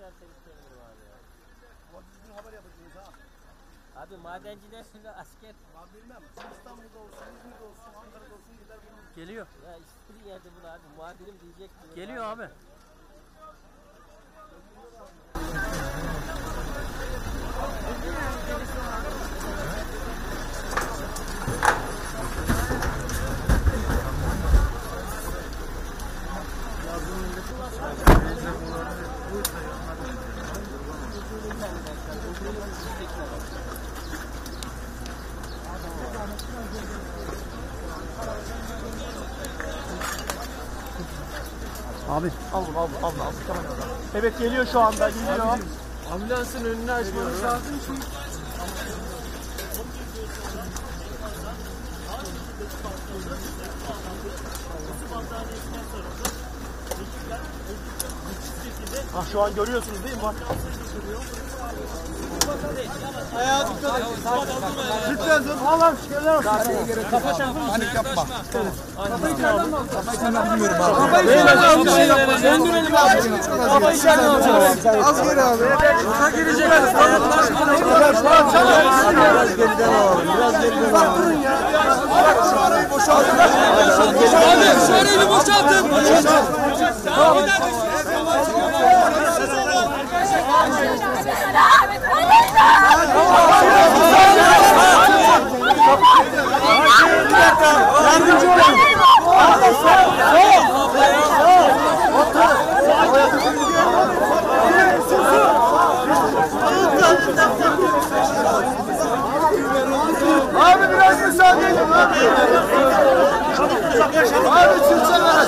giderseniz sevinirim abi ya. Ama düzgün haber yapacaksınız ha. Abi madenciler şimdi asker Ben bilmem. İstanbul'da olsun, İzmir'de olsun, Ankara'da olsun gider buluruz. Geliyor. ya istediği yerde bunu abi muhabirim diyecek. bunu. Geliyor abi. Abi al bunu al bunu al bunu al. Tamam. Evet geliyor şu anda geliyor. Ambulansın önünü açmamız lazım çünkü Ah şu an görüyorsunuz değil mi? Bak. Lütfen dur. Al lan şeyler olsun. Kafa çarpın. Panik yapma. Kafayı içeriden mi aldın? Kafayı içeriden aldın. Döndürelim abi. Kafayı içeriden aldın. Az geri abi. Kafa girecek. Biraz geriden alalım. Biraz geriden alalım. Şu arayı boşaltın. Abi şu arayı boşaltın. Yardımcı olun. Abi biraz müsaade edin. Abi sürsene.